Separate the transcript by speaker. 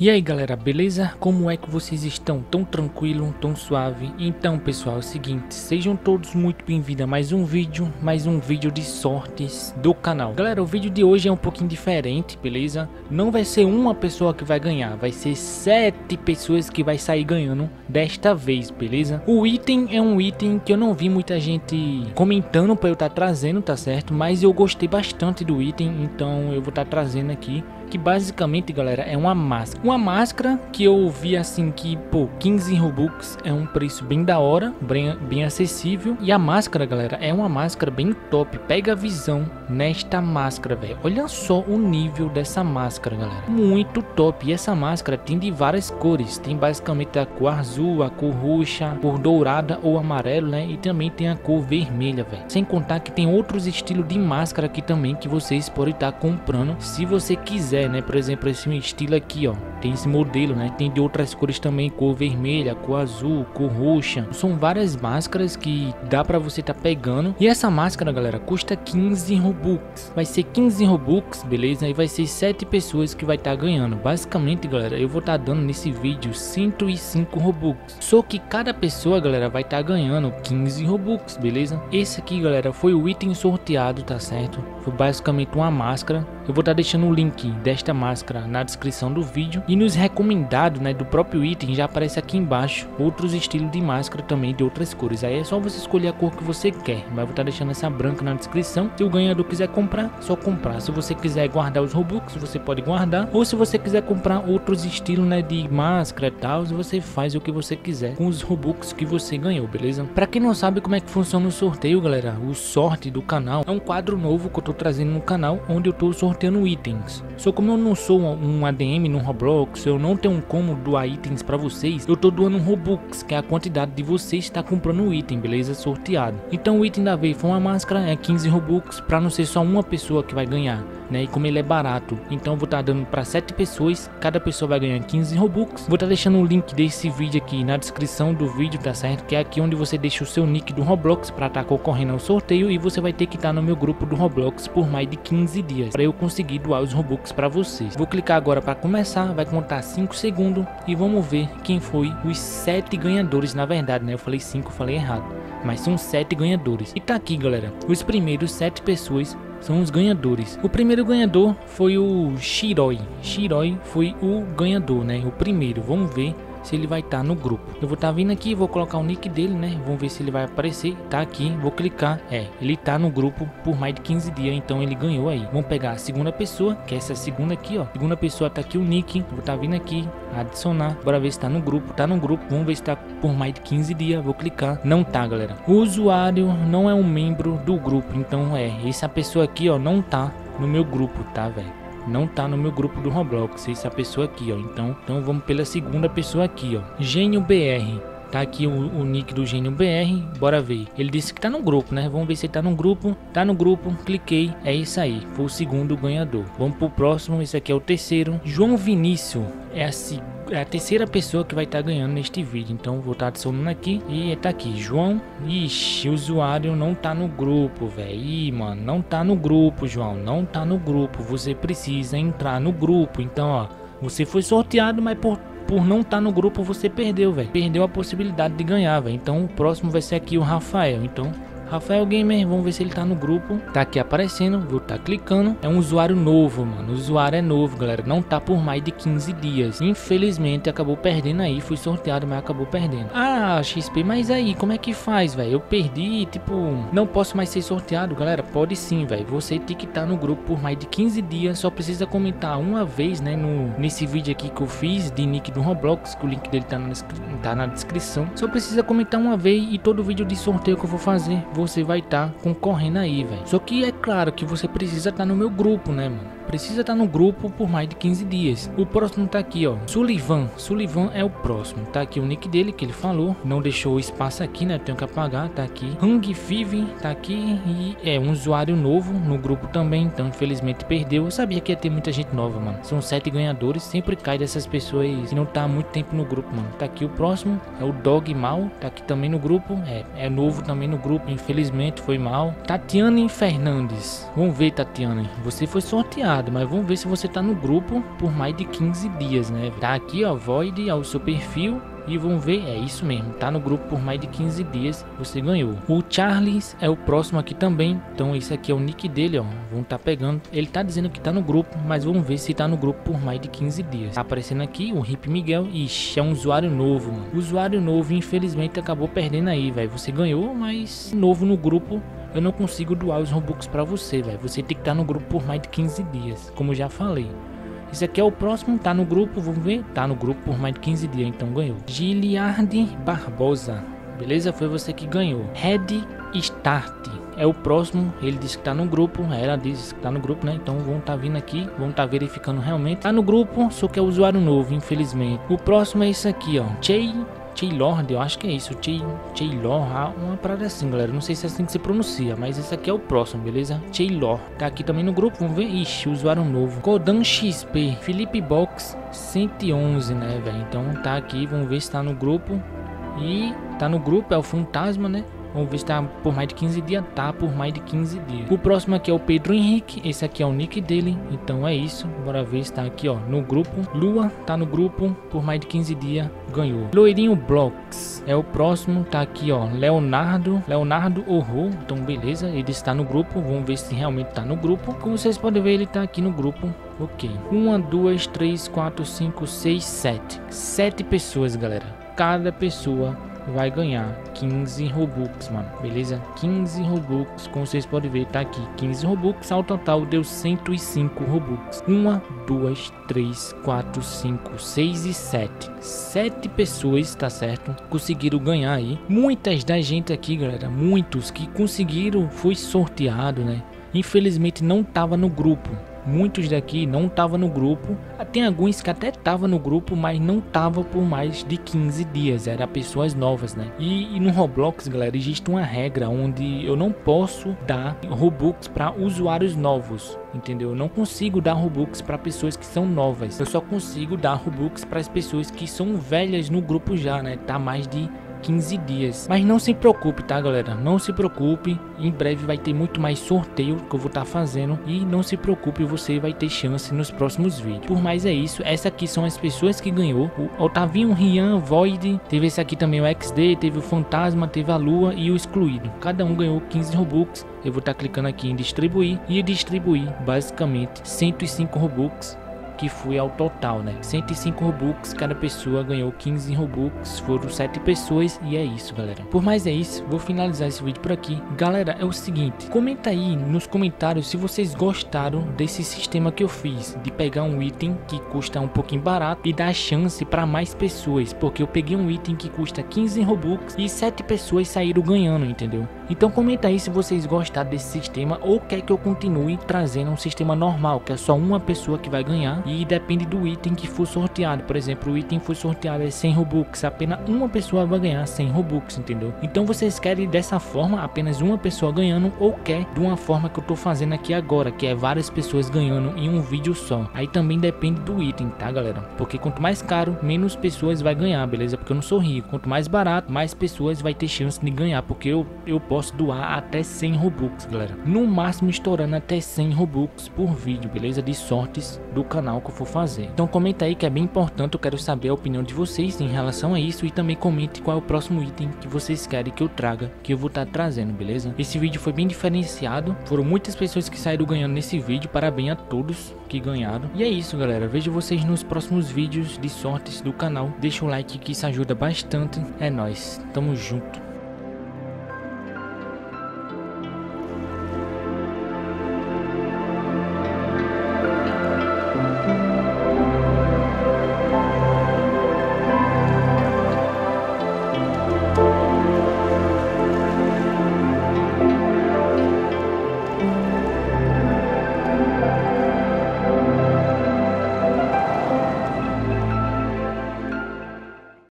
Speaker 1: E aí galera, beleza? Como é que vocês estão? Tão tranquilo, tão suave? Então pessoal, é o seguinte, sejam todos muito bem-vindos a mais um vídeo, mais um vídeo de sortes do canal. Galera, o vídeo de hoje é um pouquinho diferente, beleza? Não vai ser uma pessoa que vai ganhar, vai ser sete pessoas que vai sair ganhando desta vez, beleza? O item é um item que eu não vi muita gente comentando para eu estar tá trazendo, tá certo? Mas eu gostei bastante do item, então eu vou estar tá trazendo aqui que basicamente, galera, é uma máscara. Uma máscara que eu vi assim que, pô, 15 Robux é um preço bem da hora, bem, bem acessível. E a máscara, galera, é uma máscara bem top. Pega a visão nesta máscara, velho. Olha só o nível dessa máscara, galera. Muito top. E essa máscara tem de várias cores. Tem basicamente a cor azul, a cor roxa, a cor dourada ou amarelo, né? E também tem a cor vermelha, velho. Sem contar que tem outros estilos de máscara aqui também que vocês podem estar comprando se você quiser quiser, né? Por exemplo, esse estilo aqui, ó. Tem esse modelo, né? Tem de outras cores também, cor vermelha, cor azul, cor roxa. São várias máscaras que dá para você tá pegando. E essa máscara, galera, custa 15 Robux. Vai ser 15 Robux, beleza? E vai ser 7 pessoas que vai estar tá ganhando. Basicamente, galera, eu vou estar tá dando nesse vídeo 105 Robux. Só que cada pessoa, galera, vai estar tá ganhando 15 Robux, beleza? Esse aqui, galera, foi o item sorteado, tá certo? Foi basicamente uma máscara. Eu vou estar tá deixando o link desta máscara na descrição do vídeo e nos recomendados né, do próprio item já aparece aqui embaixo outros estilos de máscara também de outras cores. Aí é só você escolher a cor que você quer. Mas vou estar deixando essa branca na descrição. Se o ganhador quiser comprar, só comprar. Se você quiser guardar os Robux, você pode guardar. Ou se você quiser comprar outros estilos né, de máscara e tal, você faz o que você quiser com os Robux que você ganhou, beleza? Para quem não sabe como é que funciona o sorteio, galera, o sorte do canal é um quadro novo que eu tô trazendo no canal, onde eu tô sorteando itens. Só como eu não sou um ADM no Roblox, eu não tenho como doar itens para vocês, eu tô doando Robux, que é a quantidade de vocês estar comprando o item, beleza? Sorteado. Então o item da vez foi uma máscara, é 15 Robux, para não ser só uma pessoa que vai ganhar né? E como ele é barato, então vou estar tá dando para 7 pessoas, cada pessoa vai ganhar 15 Robux. Vou estar tá deixando o link desse vídeo aqui na descrição do vídeo, tá certo? Que é aqui onde você deixa o seu nick do Roblox para estar tá concorrendo ao sorteio e você vai ter que estar tá no meu grupo do Roblox por mais de 15 dias para eu conseguir doar os Robux para vocês. Vou clicar agora para começar, vai contar 5 segundos e vamos ver quem foi os 7 ganhadores, na verdade, né? Eu falei 5, falei errado, mas são 7 ganhadores. E tá aqui, galera, os primeiros 7 pessoas são os ganhadores. O primeiro ganhador foi o Shiroi. Shiroi foi o ganhador, né? O primeiro. Vamos ver se ele vai estar tá no grupo. Eu vou estar tá vindo aqui, vou colocar o nick dele, né? Vamos ver se ele vai aparecer. Tá aqui, vou clicar. É, ele tá no grupo por mais de 15 dias, então ele ganhou aí. Vamos pegar a segunda pessoa, que é essa segunda aqui, ó. Segunda pessoa tá aqui o nick. Vou estar tá vindo aqui, adicionar. Bora ver se tá no grupo. Tá no grupo, vamos ver se tá por mais de 15 dias. Vou clicar. Não tá, galera. O usuário não é um membro do grupo, então é. Essa pessoa aqui, ó, não tá no meu grupo, tá, velho? Não tá no meu grupo do Roblox, essa pessoa aqui, ó. Então, então vamos pela segunda pessoa aqui, ó. Gênio BR. Tá aqui o, o, nick do Gênio BR, bora ver. Ele disse que tá no grupo, né? Vamos ver se ele tá no grupo. Tá no grupo, cliquei, é isso aí. Foi o segundo ganhador. Vamos pro próximo, esse aqui é o terceiro. João Vinícius é a é a terceira pessoa que vai estar tá ganhando neste vídeo. Então vou estar tá adicionando aqui e tá aqui, João. Ixi, o usuário não tá no grupo, velho. Ih, mano, não tá no grupo, João. Não tá no grupo. Você precisa entrar no grupo. Então, ó, você foi sorteado, mas por por não estar tá no grupo você perdeu, velho. Perdeu a possibilidade de ganhar, velho. Então o próximo vai ser aqui o Rafael. Então Rafael Gamer, vamos ver se ele tá no grupo. Tá aqui aparecendo, vou tá clicando. É um usuário novo, mano. O usuário é novo, galera. Não tá por mais de 15 dias. Infelizmente, acabou perdendo aí. Fui sorteado, mas acabou perdendo. Ah, XP, mas aí, como é que faz, velho? Eu perdi, tipo, não posso mais ser sorteado, galera. Pode sim, velho. Você tem que estar tá no grupo por mais de 15 dias. Só precisa comentar uma vez, né, no, nesse vídeo aqui que eu fiz de nick do Roblox, que o link dele tá na, tá na descrição. Só precisa comentar uma vez e todo vídeo de sorteio que eu vou fazer você vai estar tá concorrendo aí, velho. Só que é claro que você precisa estar tá no meu grupo, né, mano? Precisa estar no grupo por mais de 15 dias. O próximo tá aqui, ó. Sullivan. Sullivan é o próximo. Tá aqui o nick dele que ele falou. Não deixou o espaço aqui, né? Tenho que apagar. Tá aqui. Hang Five tá aqui. E é um usuário novo no grupo também. Então, infelizmente, perdeu. Eu sabia que ia ter muita gente nova, mano. São sete ganhadores. Sempre cai dessas pessoas que não tá há muito tempo no grupo, mano. Tá aqui o próximo. É o Dog Mal. Tá aqui também no grupo. É, é novo também no grupo. Infelizmente, foi mal. Tatiane Fernandes. Vamos ver, Tatiane. Você foi sorteado mas vamos ver se você tá no grupo por mais de 15 dias, né? Tá aqui, ó, Void ao seu perfil e vamos ver, é isso mesmo, tá no grupo por mais de 15 dias, você ganhou. O Charles é o próximo aqui também, então esse aqui é o nick dele, ó, vamos tá pegando. Ele tá dizendo que tá no grupo, mas vamos ver se tá no grupo por mais de 15 dias. Tá aparecendo aqui o Hip Miguel, ixi, é um usuário novo, mano. usuário novo, infelizmente, acabou perdendo aí, velho. Você ganhou, mas novo no grupo, eu não consigo doar os Robux para você, velho. Você tem que estar tá no grupo por mais de 15 dias, como já falei. Esse aqui é o próximo, tá no grupo, vamos ver? Tá no grupo por mais de 15 dias, então ganhou. Giliardi Barbosa, beleza? Foi você que ganhou. Red Start é o próximo, ele disse que tá no grupo, ela disse que tá no grupo, né? Então vão tá vindo aqui, vão tá verificando realmente. Tá no grupo, só que é usuário novo, infelizmente. O próximo é esse aqui, ó. Chey Taylor, eu acho que é isso, Taylor, uma parada assim, galera, não sei se é assim que se pronuncia, mas esse aqui é o próximo, beleza? Taylor, tá aqui também no grupo, vamos ver, ixi, usuário novo, Kodan XP, Felipe Box 111, né, velho, então tá aqui, vamos ver se tá no grupo, e tá no grupo, é o fantasma, né? Vamos ver se tá por mais de 15 dias. Tá por mais de 15 dias. O próximo aqui é o Pedro Henrique. Esse aqui é o nick dele. Então é isso. Bora ver se tá aqui, ó. No grupo. Lua tá no grupo por mais de 15 dias. Ganhou. Loirinho Blocks é o próximo. Tá aqui, ó. Leonardo. Leonardo Horror. Então beleza. Ele está no grupo. Vamos ver se realmente tá no grupo. Como vocês podem ver, ele tá aqui no grupo. Ok. Uma, duas, três, quatro, cinco, seis, sete. Sete pessoas, galera. Cada pessoa vai ganhar 15 Robux, mano, beleza? 15 Robux, como vocês podem ver, tá aqui, 15 Robux, ao total deu 105 Robux. 1, 2, 3, 4, 5, 6 e 7. 7 pessoas, tá certo? Conseguiram ganhar aí. Muitas da gente aqui, galera, muitos que conseguiram, foi sorteado, né? Infelizmente não tava no grupo muitos daqui não estavam no grupo. Tem alguns que até estavam no grupo, mas não estavam por mais de 15 dias. Era pessoas novas, né? E, e, no Roblox, galera, existe uma regra onde eu não posso dar Robux para usuários novos. Entendeu? Eu não consigo dar Robux para pessoas que são novas. Eu só consigo dar Robux para as pessoas que são velhas no grupo já, né? Tá mais de 15 dias. Mas não se preocupe, tá, galera? Não se preocupe. Em breve vai ter muito mais sorteio que eu vou estar tá fazendo. E não se preocupe, você vai ter chance nos próximos vídeos. Por mais é isso. Essa aqui são as pessoas que ganhou. O Otavinho, Rian, Void. Teve esse aqui também, o XD. Teve o Fantasma, teve a Lua e o Excluído. Cada um ganhou 15 Robux. Eu vou estar tá clicando aqui em distribuir. E distribuir, basicamente, 105 Robux que foi ao total, né? 105 Robux, cada pessoa ganhou 15 Robux, foram 7 pessoas e é isso, galera. Por mais é isso, vou finalizar esse vídeo por aqui. Galera, é o seguinte, comenta aí nos comentários se vocês gostaram desse sistema que eu fiz, de pegar um item que custa um pouquinho barato e dar chance para mais pessoas, porque eu peguei um item que custa 15 Robux e 7 pessoas saíram ganhando, entendeu? Então comenta aí se vocês gostaram desse sistema ou quer que eu continue trazendo um sistema normal, que é só uma pessoa que vai ganhar e depende do item que for sorteado. Por exemplo, o item foi sorteado é 100 Robux, apenas uma pessoa vai ganhar 100 Robux, entendeu? Então vocês querem dessa forma, apenas uma pessoa ganhando ou quer de uma forma que eu tô fazendo aqui agora, que é várias pessoas ganhando em um vídeo só. Aí também depende do item, tá galera? Porque quanto mais caro, menos pessoas vai ganhar, beleza? Porque eu não sou rico. Quanto mais barato, mais pessoas vai ter chance de ganhar, porque eu, eu posso doar até 100 Robux, galera. No máximo estourando até 100 Robux por vídeo, beleza? De sortes do canal que eu for fazer. Então comenta aí que é bem importante, eu quero saber a opinião de vocês em relação a isso e também comente qual é o próximo item que vocês querem que eu traga, que eu vou estar tá trazendo, beleza? Esse vídeo foi bem diferenciado, foram muitas pessoas que saíram ganhando nesse vídeo, parabéns a todos que ganharam. E é isso galera, vejo vocês nos próximos vídeos de sortes do canal, deixa o like que isso ajuda bastante, é nóis, tamo junto.